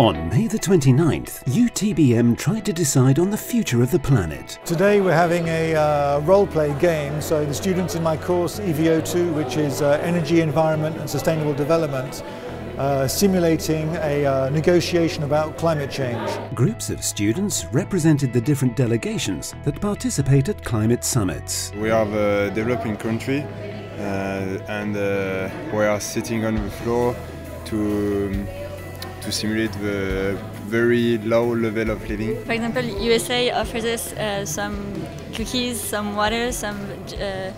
On May the 29th, UTBM tried to decide on the future of the planet. Today we're having a uh, role-play game, so the students in my course EVO2, which is uh, Energy, Environment and Sustainable Development, uh, simulating a uh, negotiation about climate change. Groups of students represented the different delegations that participate at climate summits. We are a developing country uh, and uh, we are sitting on the floor to to simulate the very low level of living. For example, USA offers us uh, some cookies, some water, some uh,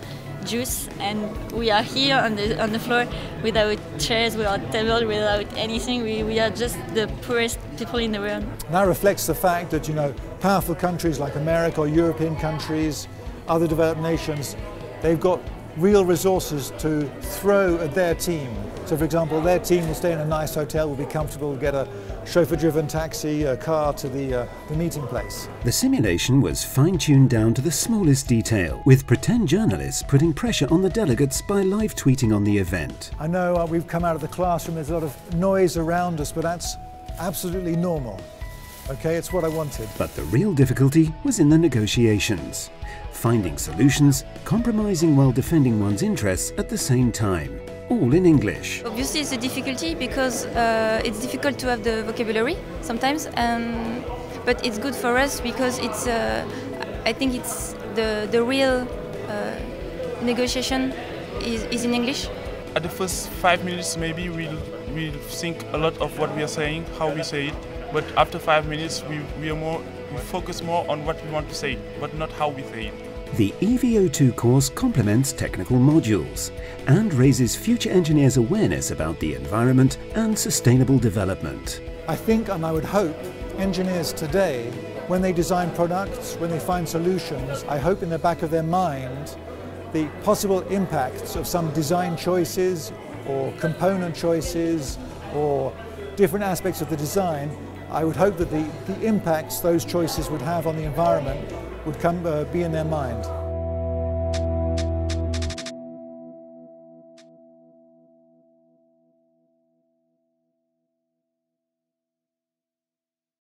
juice, and we are here on the on the floor without chairs, without table, without anything. We, we are just the poorest people in the world. That reflects the fact that you know powerful countries like America or European countries, other developed nations, they've got real resources to throw at their team. So for example, their team will stay in a nice hotel, will be comfortable, get a chauffeur-driven taxi, a car to the, uh, the meeting place. The simulation was fine-tuned down to the smallest detail, with pretend journalists putting pressure on the delegates by live tweeting on the event. I know uh, we've come out of the classroom, there's a lot of noise around us, but that's absolutely normal. Okay, it's what I wanted. But the real difficulty was in the negotiations. Finding solutions, compromising while defending one's interests at the same time. All in English. Obviously it's a difficulty because uh, it's difficult to have the vocabulary sometimes, and, but it's good for us because it's, uh, I think it's the, the real uh, negotiation is, is in English. At the first five minutes maybe we'll, we'll think a lot of what we are saying, how we say it, but after five minutes, we, we are more we focus more on what we want to say, but not how we say it. The EVO2 course complements technical modules and raises future engineers' awareness about the environment and sustainable development. I think and I would hope engineers today, when they design products, when they find solutions, I hope in the back of their mind the possible impacts of some design choices or component choices or different aspects of the design I would hope that the, the impacts those choices would have on the environment would come, uh, be in their mind.